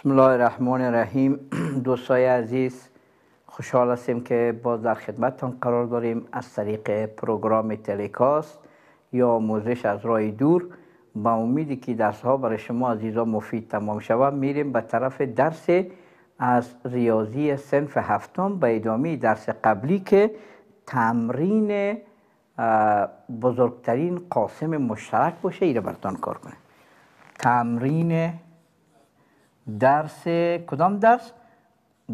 بسم الله الرحمن الرحیم دوستای عزیز خوشحال هستیم که باز در خدمتتان قرار داریم از طریق پروگرام تلکاست یا آموزش از راه دور. با امیدی که درس ها برای شما عزیزان مفید تمام شود میریم به طرف درس از ریاضی سنف هفتم. به ادامه درس قبلی که تمرین بزرگترین قاسم مشترک باشه ایره برتان کار کنه تمرین درس کدام درس؟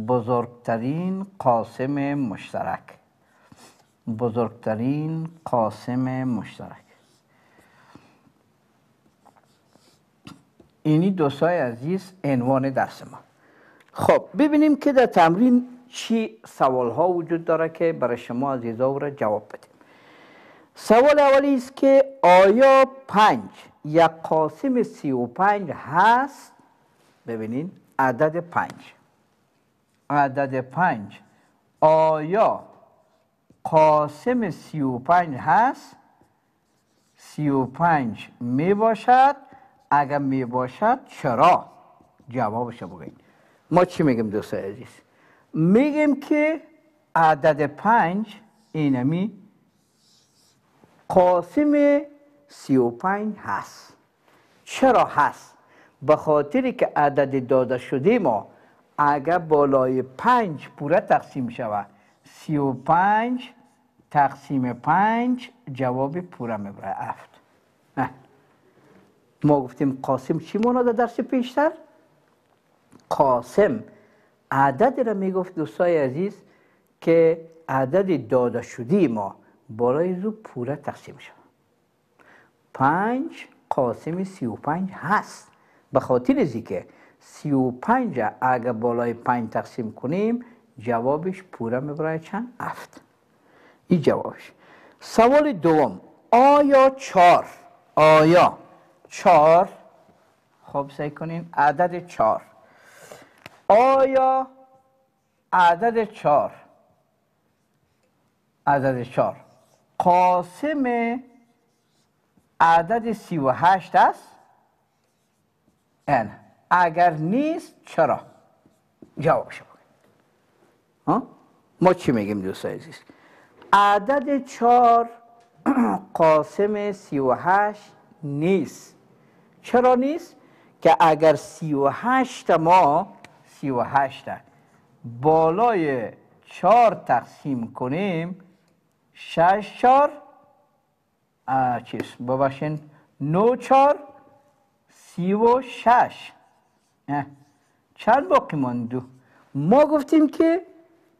بزرگترین قاسم مشترک. بزرگترین قاسم مشترک. اینی دوستای عزیز عنوان درس ما. خب ببینیم که در تمرین چی سوال ها وجود داره که برای شما عزیزا را جواب بدیم. سوال اولی است که آیا پنج یک قاسم سی و پنج هست؟ ببینین. عدد پنج. عدد پنج. آیا قاسم سی و پنج هست؟ سی و پنج می باشد. اگر می باشد چرا؟ جوابش بگید ما چی میگیم دوستای عزیز؟ میگیم که عدد پنج اینمی قاسم سی و پنج هست. چرا هست؟ به خاطری که عدد داده شده ما اگر بالای پنج پوره تقسیم شود. سی و پنج تقسیم پنج جواب پوره می‌بره. افت نه. ما گفتیم قاسم چی مانده درس پیشتر؟ قاسم. عدد را می‌گفت دوستای عزیز که عدد داده شده ما بالای زو پوره تقسیم شود پنج قاسم سی و پنج هست. به خاطر که سی و پنج اگر بالای پنج تقسیم کنیم جوابش پوره می‌بره چند؟ افت این جوابش. سوال دوم. آیا چار؟ آیا چار؟ خب سعی کنین. عدد چار. آیا عدد چار؟ عدد چار. قاسم عدد سی و هشت است؟ نه اگر نیست چرا جواب شما ما چی میگیم دوست عزیز؟ عدد چار قاسم سی و هشت نیست. چرا نیست؟ که اگر سی و هشت ما سی و هشت بالای چار تقسیم کنیم شش چار چیز ببخشین نو چار سی و شش. چند باقی ماندو؟ ما گفتیم که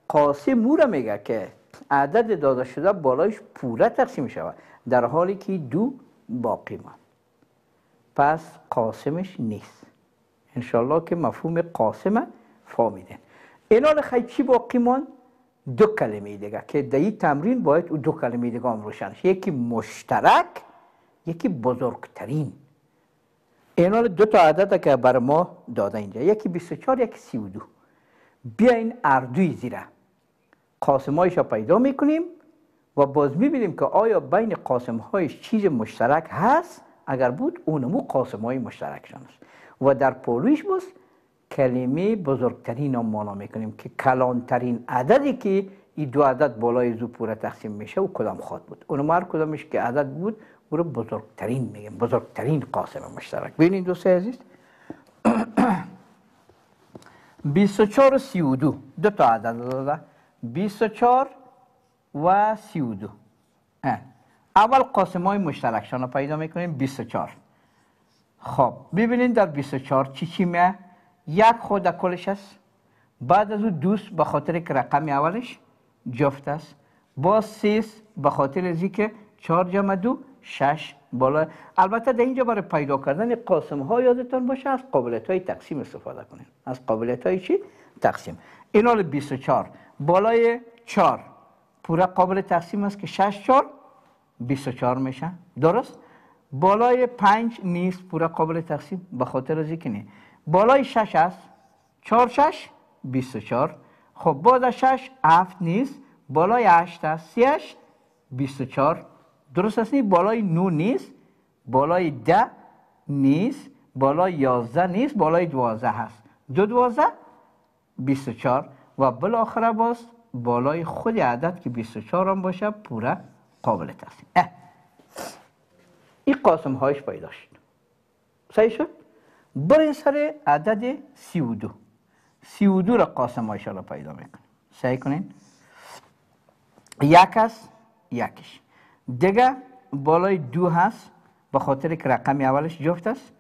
قاسم مورا میگه که عدد داده شده بالایش پوره تقسیم شود در حالی که دو باقی ماند. پس قاسمش نیست. انشالله که مفهوم قاسم فهمیدن اینال چی باقی ماند؟ دو کلمه دیگه که در این تمرین باید دو کلمه دیگه هم روشنش یکی مشترک یکی بزرگترین. اینال دو تا عدد که بر ما داده اینجا یکی 24 یکی 32 بیاین اردوی زیره. قاسمایش را پیدا می‌کنیم و باز می‌بینیم که آیا بین قاسم هایش چیز مشترک هست؟ اگر بود اونمو قاسم های مشترکشان است و در پولویش باز کلمه بزرگترین هم مانا می‌کنیم که کلانترین عددی که این دو عدد بالای زو پوره تقسیم میشه و کدام خواد بود. اونم هر کدامش که عدد بود او رو بزرگترین میگیم بزرگترین قاسم مشترک ببینید دوست عزیز 24 و 32 دو تا عدد داده 24 و 32 اول قاسم های مشترکشان رو پیدا می‌کنیم 24 خب ببینید در 24 چی چی میه یک خود کلش است بعد از او دوست به خاطر که رقم اولش جفت است با سیس به خاطر از که چهار جمع دو شش بالا. البته در اینجا برای پیدا کردن قاسم ها یادتان باشه از قابلیت های تقسیم استفاده کنید از قابلیت های چی؟ تقسیم. این حال 24 بالای 4 پورا قابل تقسیم است که 6 4 24 میشه. درست؟ بالای 5 نیست پورا قابل تقسیم. به خاطر از اینکه بالای 6 است. 4 6 24 خب باز 6 7 نیست. بالای 8 است. 3 24 درست است؟ بالای 9 نیست بالای 10 نیست بالای 11 نیست بالای 12 هست. دو دوازده 24 و بالاخره باز بالای خود عدد که 24 هم باشه پوره قابل تقسیم. این قاسم هایش پیدا شد. صحیح شد؟ برین سر عدد 32 32 را قاسم هایش را پیدا می‌کنیم. صحیح کنین؟ یک است یکش دیگه بالای دو هست به خاطر که رقم اولش جفت است.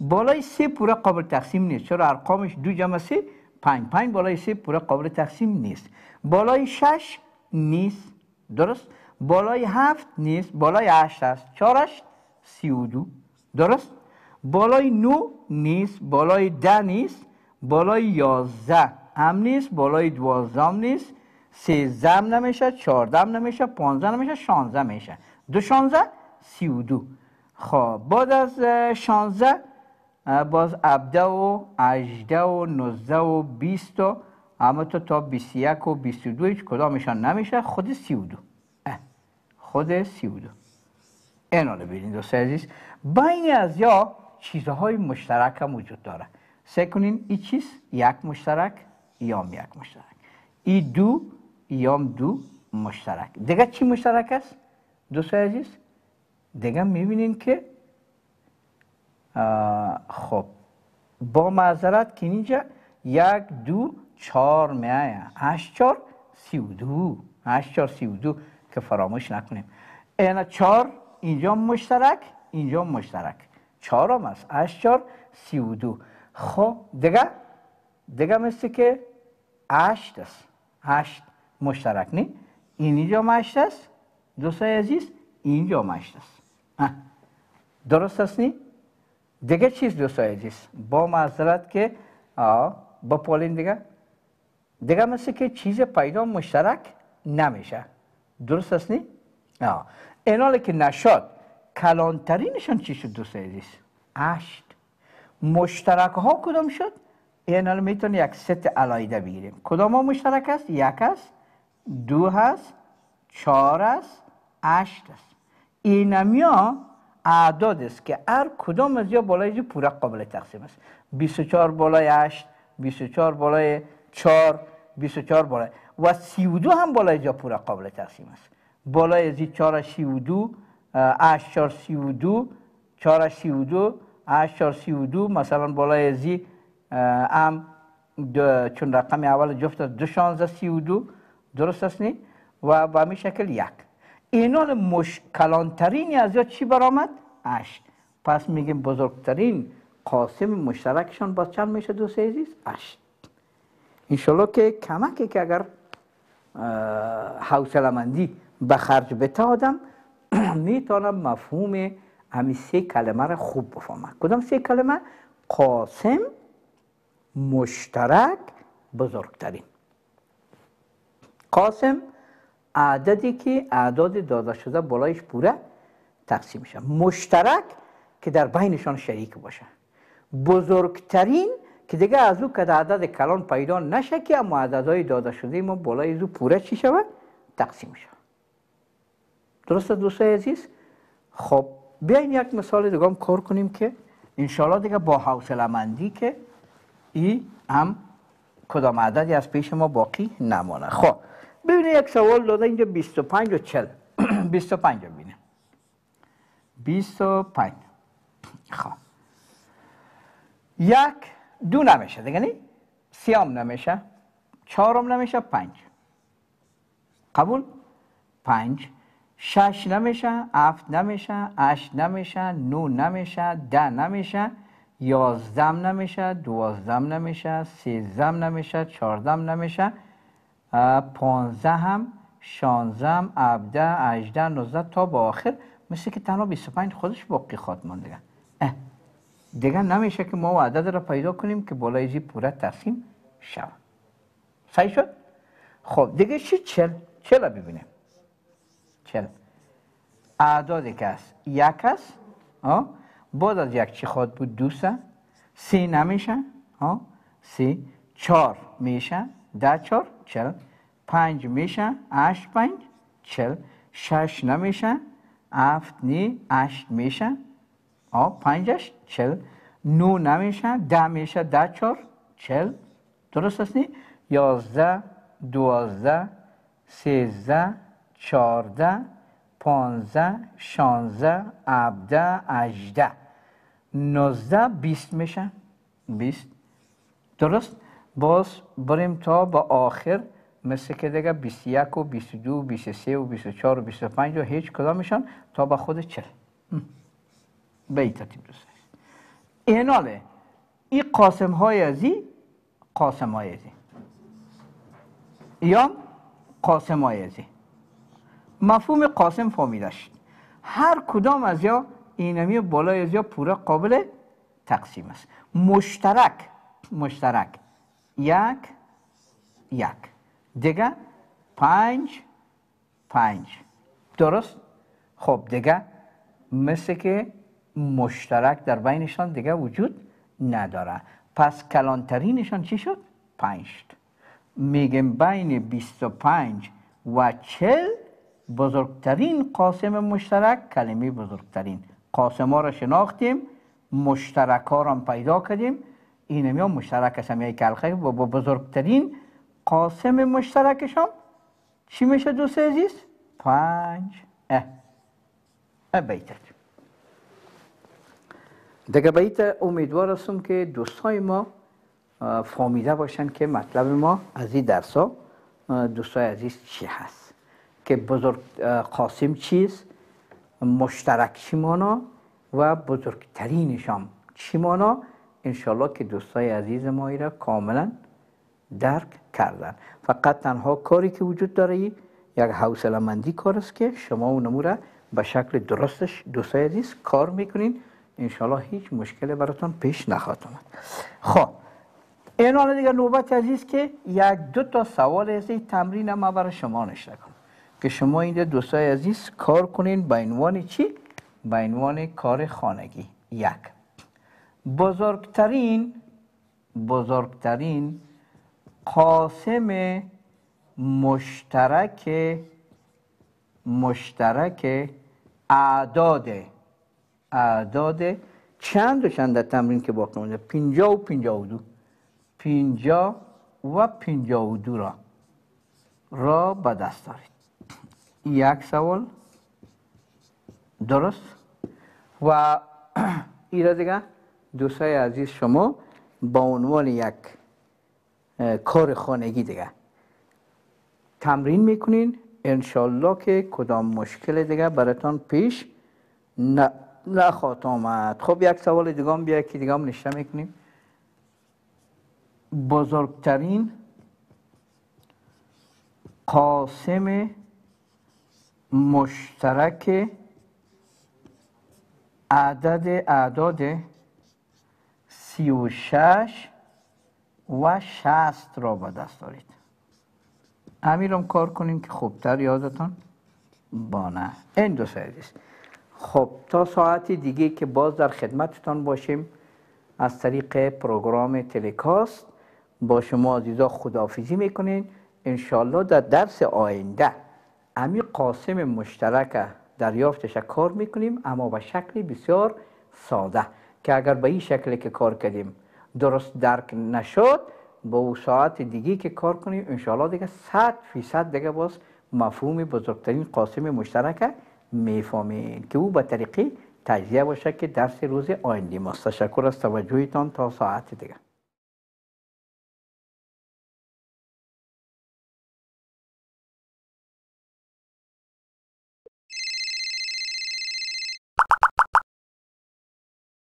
بالای سه پوره قابل تقسیم نیست. چرا؟ ارقامش دو جمع سه پنج. پنج بالای سه پوره قابل تقسیم نیست. بالای شش نیست. درست؟ بالای هفت نیست. بالای هشت است. چارش سی و دو. درست؟ بالای نو نیست. بالای ده نیست. بالای یازده هم نیست. بالای دوازده نیست. سیزده نمیشه چهارده نمیشه پانزده نمیشه شانزده میشه. دو شانزده سی و دو. خب بعد از شانزده باز ابده و اجده و نزده و بیست و اما تو تا بیست یک و بیست و دو هیچ کدامشان نمیشه. خود سی و دو. خود سی و دو. رو ببینید دوست عزیز. بین از یا چیزهای مشترک هم وجود داره. سه کنین این چیز یک مشترک یام یک مشترک. ای دو یام دو مشترک. دیگه چی مشترک است؟ دوست عزیز. دیگه می‌بینین که خب با معذرت که اینجا یک دو چهار میایه هشت چهار سی و دو. هشت چهار سی و دو که فراموش نکنیم. اینا چهار اینجا مشترک اینجا مشترک. چهار هم است. هشت چهار سی و دو. خب دیگه دیگه مثل که هشت است. هشت. مشترک نی. این اینجا هشت است. دوستای عزیز اینجا هشت است. درست است نی؟ دیگه چیز دوستای عزیز؟ با معذرت که با پولین دیگه. دیگه مثل که چیز پیدا مشترک نمیشه. درست است نی؟ این که نشد کلانترینشان چی شد دوستای عزیز؟ اشت. مشترک ها کدام شد؟ این حال می‌تونی یک ست علایده بگیریم. کدام ها مشترک است؟ یک است. دو هست چهار است اشت است. اینمیا اعداد است که هر کدام از یا بالای پوره قابل تقسیم است. 24 بالای 8 24 بالای 4 24 بالای و 32 هم بالای جا پوره قابل تقسیم است. بالای از 4 32 8 4 32 4 32 8 4 32 مثلا بالای از هم چون رقم اول جفت است 2 16 32 درست است نی و به همین شکل یک اینا مش کلانترینی از یا چی برآمد؟ اشت پس میگیم بزرگترین قاسم مشترکشان با چند میشه دوست عزیز؟ اشت انشالله که کمکی که اگر حوصلمندی به خرج بته آدم می‌تونم مفهوم همین سه کلمه را خوب بفهمم کدام سه کلمه؟ قاسم مشترک بزرگترین قاسم عددی که اعداد داده شده بالایش پوره تقسیم میشه. مشترک که در بینشان شریک باشه. بزرگترین که دیگه از او که عدد کلان پیدا نشه که اما عددهای داده شده ما بالای از او پوره چی شود؟ تقسیم میشه. درسته دوستای عزیز؟ خب بیاین یک مثال دیگه هم کار کنیم که انشالله دیگه با حوصله مندی که ای هم کدام عددی از پیش ما باقی نمانه. خب ببینید یک سوال داده اینجا 25 و 40 25 ببینه. 25 خب. یک دو نمیشه. دیگه نی؟ سیام نمیشه. چهارم نمیشه. پنج. قبول؟ پنج. شش نمیشه. هفت نمیشه. هشت نمیشه. نو نمیشه. ده نمیشه. یازدم نمیشه. دوازدم نمیشه. سیزدم نمیشه. چهاردم نمیشه. پانزده هم شانزدهم ابده اجده نوزده تا با آخر. مثل که تنها 25 خودش باقی خواد من دیگه. نمیشه که ما عدد را پیدا کنیم که بالای زی پوره تقسیم شود. صحیح شد؟ خب دیگه چی؟ چل؟ چل ببینیم. چل اعدادی که است. یک است. بعد از یک چی خود بود؟ دوسته سی نمیشه. سی. چار میشه. چار چل پنج میشه هشت پنج چل شش نمیشه هفت نی هشت میشه آ پنجش چل نو نمیشه ده میشه ده چار چل درست است یازده دوازده سیزده چارده پانزده شانزده عبده اجده نوزده بیست میشن بیست. درست؟ باز بریم تا به آخر مثل که دیگه 21 و 22 و 23 و 24 و 25 و هیچ کدامشان تا به خود چل. به این ترتیب دوست. ایناله این قاسم های ازی قاسم های ازی یا قاسم های ازی مفهوم قاسم فهمیده شد هر کدام از یا اینمی بالای از یا پورا قابل تقسیم است. مشترک مشترک. یک یک. دیگه پنج پنج. درست؟ خب دیگه مثل که مشترک در بینشان دیگه وجود نداره. پس کلانترینشان چی شد؟ پنج. میگم بین 25 و 40 بزرگترین قاسم مشترک کلمه بزرگترین. قاسم ها را شناختیم مشترک ها را پیدا کردیم. این هم مشترک است همیه کلخه. و با بزرگترین قاسم مشترکشان چی میشه دوست عزیز؟ پنج. اه. اه بیتت. دیگه بیت امیدوار هستم که دوستای ما فهمیده باشن که مطلب ما از این درس ها دوستای عزیز چی هست؟ که بزرگ قاسم چیست؟ مشترک چی مانا و بزرگترینشان چی مانا انشالله که دوستای عزیز ما را کاملا درک کردن. فقط تنها کاری که وجود داره یک حوصله مندی کار است که شما اونمو را به شکل درستش دوستای عزیز کار می‌کنین. انشالله هیچ مشکل براتون پیش نخواهد آمد. خب این حالا دیگه نوبت عزیز که یک دو تا سوال از این تمرین ما برای شما نشته کنم. که شما اینجا دوستای عزیز کار کنین به عنوان چی؟ به عنوان کار خانگی. یک. بزرگترین بزرگترین قاسم مشترک مشترک اعداد اعداد چند چند در تمرین که باقی مونده؟ پینجا و پینجا و دو. پینجا و پینجا و دو را را به دست دارید. یک سوال. درست؟ و ایره دیگه؟ دوستای عزیز شما با عنوان یک کار خانگی دیگه. تمرین می‌کنین انشالله که کدام مشکل دیگه براتان پیش نخواهد آمد. خب یک سوال دیگه هم بیا که دیگه هم نشته می‌کنیم. بزرگترین قاسم مشترک عدد اعداد سی و شش و شست را به دست دارید. امیرم کار کنیم که خوبتر یادتان بانه این دو سایدیست خب تا ساعت دیگه که باز در خدمتتان باشیم از طریق پروگرام تلکاست. با شما عزیزا خداحافظی می‌کنین. انشالله در درس آینده امی قاسم مشترک دریافتش کار می‌کنیم اما به شکل بسیار ساده. که اگر به این شکل که کار کردیم درست درک نشد با او ساعت دیگه که کار کنیم انشاءالله دیگه صد فیصد دیگه باز مفهوم بزرگترین قاسم مشترک می‌فهمین که او به طریقی تجزیه باشه که درس روز آینده ماست. تشکر از توجهتان تا ساعت دیگه.